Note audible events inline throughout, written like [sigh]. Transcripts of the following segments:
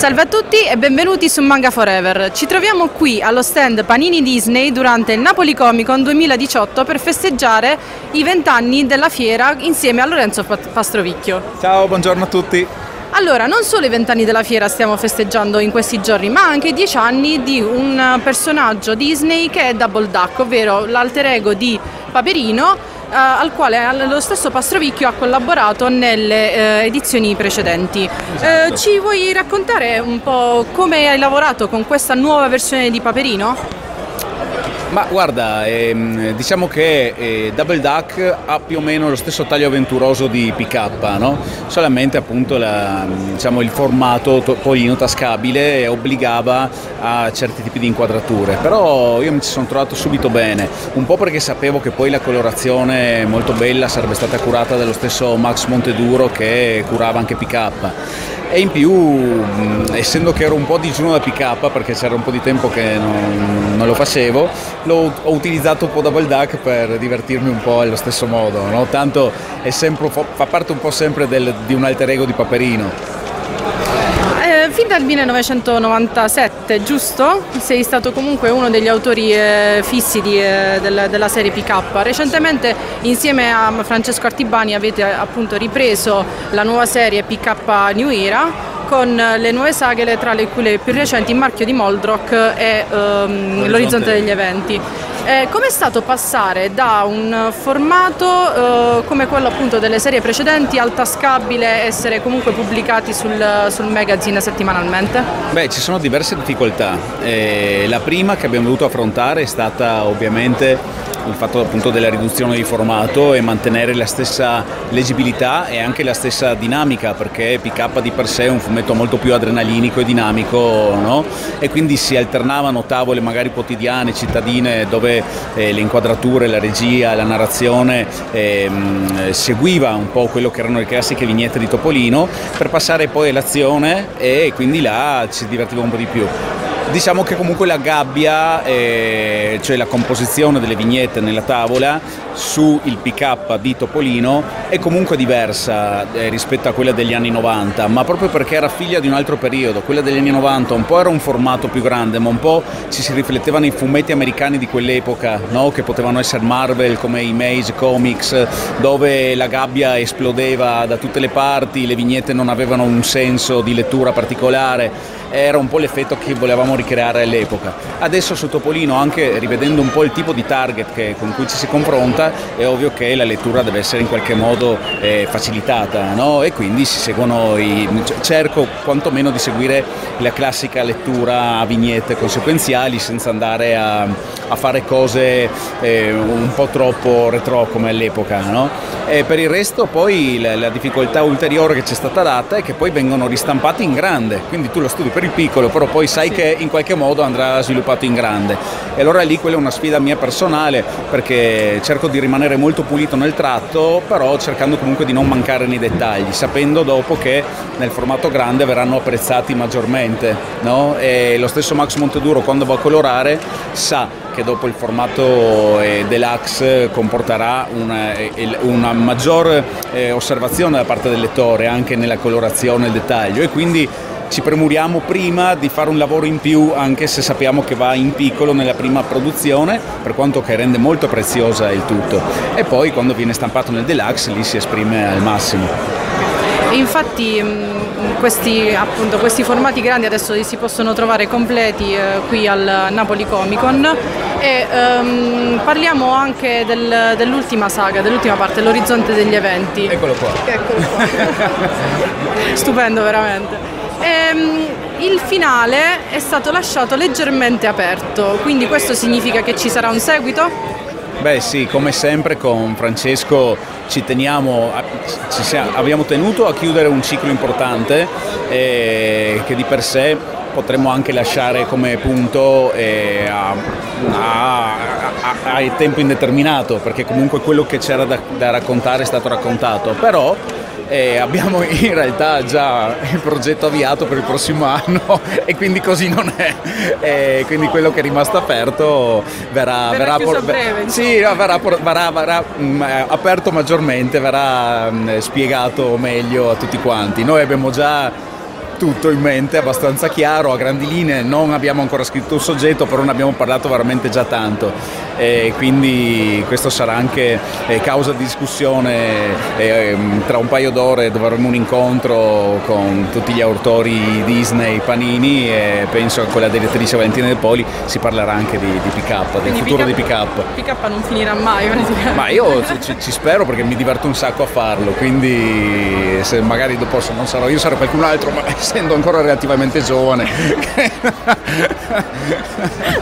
Salve a tutti e benvenuti su Manga Forever. Ci troviamo qui allo stand Panini Disney durante il Napoli Comic Con 2018 per festeggiare i vent'anni della fiera insieme a Lorenzo Pastrovicchio. Ciao, buongiorno a tutti. Allora, non solo i vent'anni della fiera stiamo festeggiando in questi giorni, ma anche i dieci anni di un personaggio Disney che è Double Duck, ovvero l'alter ego di Paperino al quale lo stesso Pastrovicchio ha collaborato nelle eh, edizioni precedenti. Esatto. Eh, ci vuoi raccontare un po' come hai lavorato con questa nuova versione di Paperino? Ma guarda, ehm, diciamo che eh, Double Duck ha più o meno lo stesso taglio avventuroso di PK, no? solamente appunto la, diciamo, il formato topolino tascabile obbligava a certi tipi di inquadrature, però io mi ci sono trovato subito bene, un po' perché sapevo che poi la colorazione molto bella sarebbe stata curata dallo stesso Max Monteduro che curava anche PK e in più essendo che ero un po' digiuno da PK perché c'era un po' di tempo che non, non lo facevo ho utilizzato un po' Double Duck per divertirmi un po' allo stesso modo no? tanto sempre, fa parte un po' sempre del, di un alter ego di Paperino fin dal 1997, giusto? Sei stato comunque uno degli autori eh, fissi di, eh, del, della serie PK. Recentemente insieme a Francesco Artibani avete appunto ripreso la nuova serie PK New Era con le nuove saghe tra le cui le più recenti Il marchio di Moldrock e um, L'orizzonte degli eventi. Eh, è stato passare da un formato eh, come quello appunto delle serie precedenti al tascabile essere comunque pubblicati sul, sul magazine settimanalmente? Beh, ci sono diverse difficoltà. Eh, la prima che abbiamo dovuto affrontare è stata ovviamente il fatto appunto della riduzione di formato e mantenere la stessa leggibilità e anche la stessa dinamica perché PK di per sé è un fumetto molto più adrenalinico e dinamico no? e quindi si alternavano tavole magari quotidiane, cittadine dove eh, le inquadrature, la regia, la narrazione eh, seguiva un po' quello che erano le classiche vignette di Topolino per passare poi all'azione e quindi là ci divertiva un po' di più. Diciamo che comunque la gabbia, eh, cioè la composizione delle vignette nella tavola sul PK di Topolino è comunque diversa eh, rispetto a quella degli anni 90, ma proprio perché era figlia di un altro periodo. Quella degli anni 90 un po' era un formato più grande, ma un po' ci si rifletteva nei fumetti americani di quell'epoca, no? che potevano essere Marvel come Image Comics, dove la gabbia esplodeva da tutte le parti, le vignette non avevano un senso di lettura particolare era un po' l'effetto che volevamo ricreare all'epoca. Adesso su Topolino, anche rivedendo un po' il tipo di target che, con cui ci si confronta, è ovvio che la lettura deve essere in qualche modo eh, facilitata no? e quindi si seguono i, cerco quantomeno di seguire la classica lettura a vignette conseguenziali senza andare a, a fare cose eh, un po' troppo retro come all'epoca. No? E per il resto poi la, la difficoltà ulteriore che ci è stata data è che poi vengono ristampati in grande, quindi tu lo studi per il piccolo, però poi sai sì. che in qualche modo andrà sviluppato in grande. E allora lì quella è una sfida mia personale perché cerco di rimanere molto pulito nel tratto, però cercando comunque di non mancare nei dettagli, sapendo dopo che nel formato grande verranno apprezzati maggiormente. No? E lo stesso Max Monteduro quando va a colorare sa che dopo il formato eh, deluxe comporterà una, eh, una maggior eh, osservazione da parte del lettore anche nella colorazione e il dettaglio e quindi ci premuriamo prima di fare un lavoro in più anche se sappiamo che va in piccolo nella prima produzione per quanto che rende molto preziosa il tutto e poi quando viene stampato nel deluxe lì si esprime al massimo. Infatti mm, questi, appunto, questi, formati grandi adesso si possono trovare completi eh, qui al Napoli Comic Con e um, parliamo anche del, dell'ultima saga, dell'ultima parte, l'orizzonte degli eventi. Eccolo qua. Eccolo qua. [laughs] Stupendo veramente. Ehm, il finale è stato lasciato leggermente aperto, quindi questo significa che ci sarà un seguito? Beh sì, come sempre con Francesco ci teniamo, ci siamo, abbiamo tenuto a chiudere un ciclo importante eh, che di per sé potremmo anche lasciare come punto eh, a, a, a, a, tempo indeterminato perché comunque quello che c'era da, da raccontare è stato raccontato, però e abbiamo in realtà già il progetto avviato per il prossimo anno [laughs] e quindi così non è. E quindi quello che è rimasto aperto verrà, verrà, verrà, breve, sì, verrà, verrà, verrà mh, mm, aperto maggiormente, verrà mh, mm, spiegato meglio a tutti quanti. Noi abbiamo già tutto in mente, abbastanza chiaro, a grandi linee, non abbiamo ancora scritto un soggetto, però ne abbiamo parlato veramente già tanto e quindi questo sarà anche eh, causa di discussione eh, tra un paio d'ore dove avremo un incontro con tutti gli autori Disney, Panini e penso che con la direttrice Valentina De Poli si parlerà anche di, di pick up, del futuro di pick up. Pick up non finirà mai. Ma io ci, ci, spero perché mi diverto un sacco a farlo, quindi se magari dopo non sarò io sarò qualcun altro, ma essendo ancora relativamente giovane.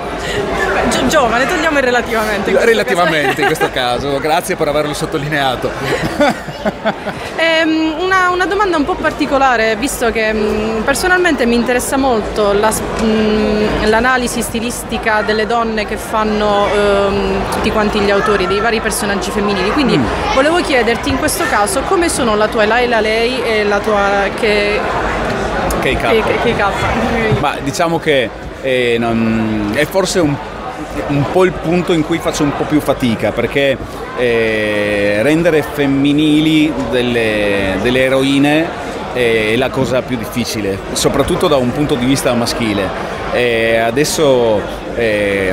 [laughs] Gi- giovane, togliamo il relativamente. In relativamente in questo caso, grazie per averlo sottolineato. [laughs] ehm, una, una, domanda un po' particolare, visto che mh, mm, personalmente mi interessa molto la, mh, mm, l'analisi stilistica delle donne che fanno ehm, tutti quanti gli autori, dei vari personaggi femminili, quindi mm. volevo chiederti in questo caso come sono la tua Laila Lei e la tua che... KK. Ma diciamo che eh, non, è forse un un po' il punto in cui faccio un po' più fatica perché eh, rendere femminili delle, delle eroine è la cosa più difficile, soprattutto da un punto di vista maschile. E adesso eh,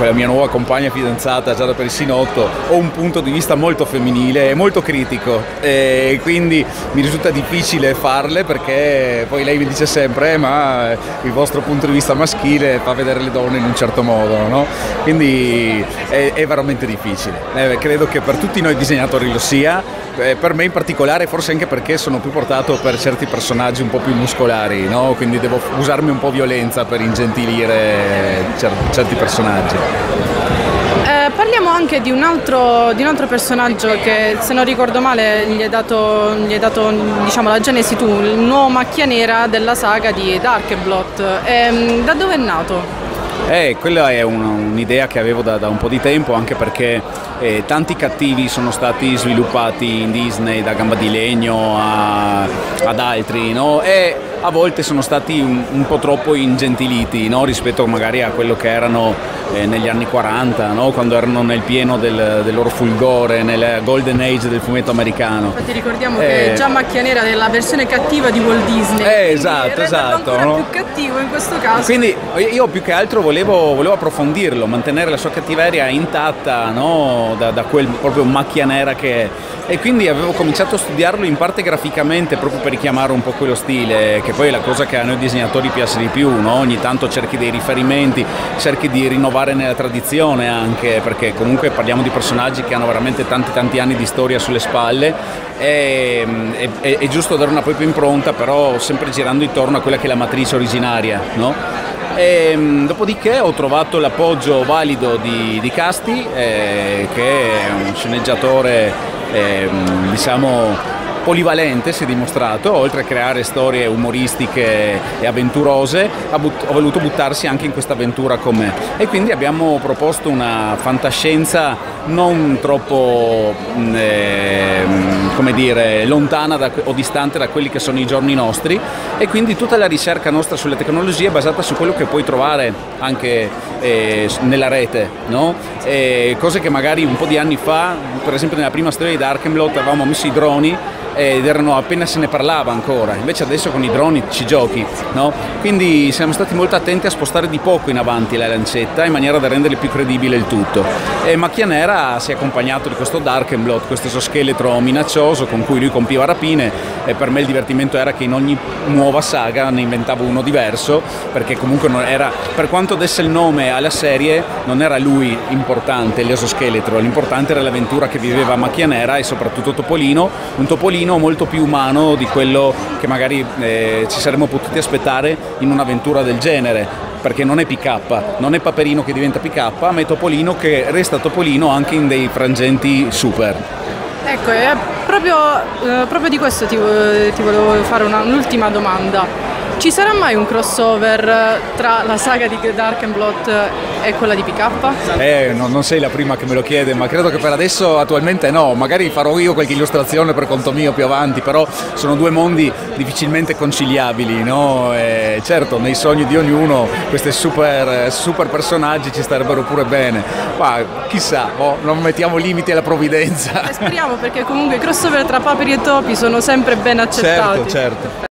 con la mia nuova compagna fidanzata Giada Perissinotto ho un punto di vista molto femminile e molto critico. E quindi mi risulta difficile farle perché poi lei mi dice sempre eh, ma il vostro punto di vista maschile fa vedere le donne in un certo modo no? quindi è, è, veramente difficile. Eh, credo che per tutti noi disegnatori lo sia eh, per me in particolare forse anche perché sono più portato per certi personaggi un po' più muscolari no? quindi devo usarmi un po' violenza per ingentilire certi personaggi. Eh, parliamo anche di un, altro, di un, altro, personaggio che se non ricordo male gli hai dato, gli hai dato diciamo, la genesi tu, il nuovo macchia nera della saga di Darkblot. Eh, da dove è nato? Eh, quella è un, un'idea che avevo da, da, un po' di tempo, anche perché eh, tanti cattivi sono stati sviluppati in Disney, da Gamba di Legno a, ad altri, no? E a volte sono stati un, un po' troppo ingentiliti no? rispetto magari a quello che erano eh, negli anni 40, no? quando erano nel pieno del, del, loro fulgore, nel golden age del fumetto americano. Infatti ricordiamo eh, che già Macchia Nera è la versione cattiva di Walt Disney. Eh, esatto, esatto. Ancora no? più cattivo in questo caso. Quindi io più che altro volevo, volevo approfondirlo, mantenere la sua cattiveria intatta da, da quel proprio Macchia Nera che è e quindi avevo cominciato a studiarlo in parte graficamente proprio per richiamare un po' quello stile, che poi è la cosa che a noi disegnatori piace di più, no? ogni tanto cerchi dei riferimenti, cerchi di rinnovare nella tradizione anche, perché comunque parliamo di personaggi che hanno veramente tanti tanti anni di storia sulle spalle è, è, è giusto dare una propria impronta, però sempre girando intorno a quella che è la matrice originaria. No? E, dopodiché ho trovato l'appoggio valido di, di Casti, eh, che è un sceneggiatore ehm, diciamo polivalente si è dimostrato, oltre a creare storie umoristiche e avventurose, ha, but- ha voluto buttarsi anche in questa avventura con me e quindi abbiamo proposto una fantascienza non troppo eh, come dire, lontana da, o distante da quelli che sono i giorni nostri e quindi tutta la ricerca nostra sulle tecnologie è basata su quello che puoi trovare anche eh, nella rete, no? cose che magari un po' di anni fa, per esempio nella prima storia di Darkenblot avevamo messo i droni ed erano appena se ne parlava ancora, invece adesso con i droni ci giochi, no? Quindi siamo stati molto attenti a spostare di poco in avanti la lancetta in maniera da rendere più credibile il tutto. E Macchia Nera si è accompagnato di questo Darkenblot, questo esoscheletro minaccioso con cui lui compiva rapine e per me il divertimento era che in ogni nuova saga ne inventavo uno diverso perché comunque era, per quanto desse il nome alla serie non era lui importante l'esoscheletro, l'importante era l'avventura che viveva Macchia Nera e soprattutto Topolino, un Topolino pochino molto più umano di quello che magari eh, ci saremmo potuti aspettare in un'avventura del genere perché non è PK, non è Paperino che diventa PK, ma è Topolino che resta Topolino anche in dei frangenti super. Ecco, proprio, eh, proprio, di questo ti, ti volevo fare un'ultima domanda. Ci sarà mai un crossover tra la saga di Dark and Blot e quella di PK? Eh, no, non sei la prima che me lo chiede, ma credo che per adesso attualmente no. Magari farò io qualche illustrazione per conto mio più avanti, però sono due mondi difficilmente conciliabili, no? E certo, nei sogni di ognuno questi super, super personaggi ci starebbero pure bene. Ma chissà, oh, non mettiamo limiti alla provvidenza. E speriamo perché comunque i crossover tra paperi e topi sono sempre ben accettati. Certo, certo.